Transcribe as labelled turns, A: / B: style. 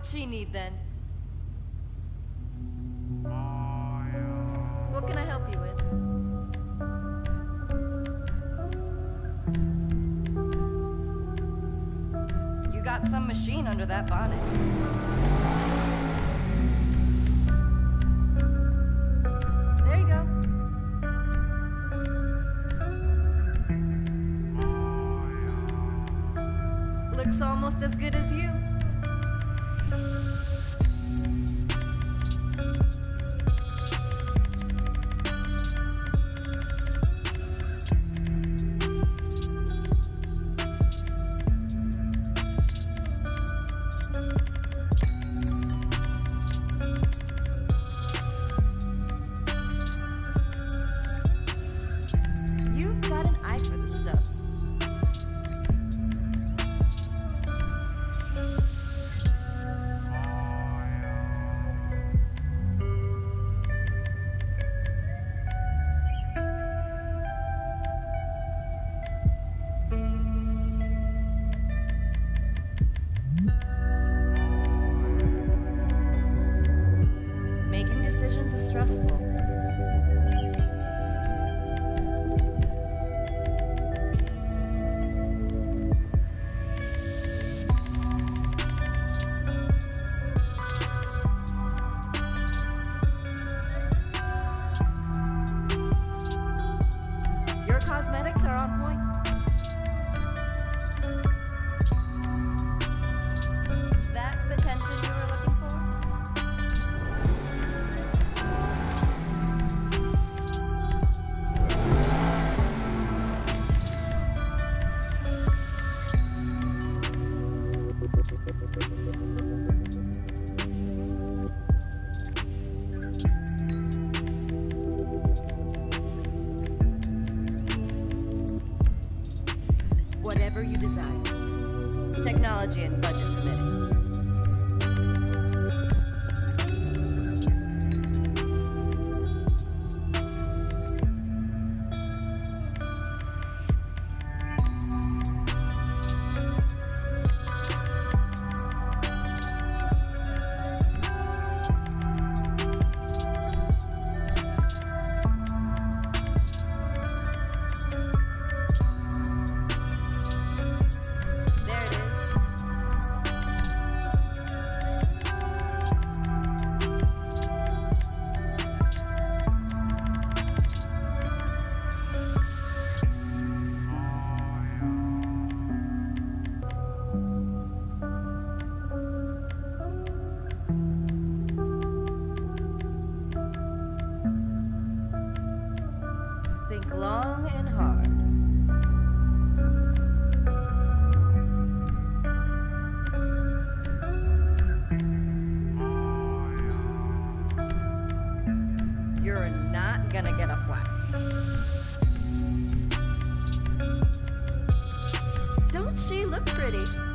A: What'd she need then? What can I help you with? You got some machine under that bonnet. There you go. Looks almost as good as you. Whatever you desire. Technology and budget permitting. You're not gonna get a flat. Don't she look pretty?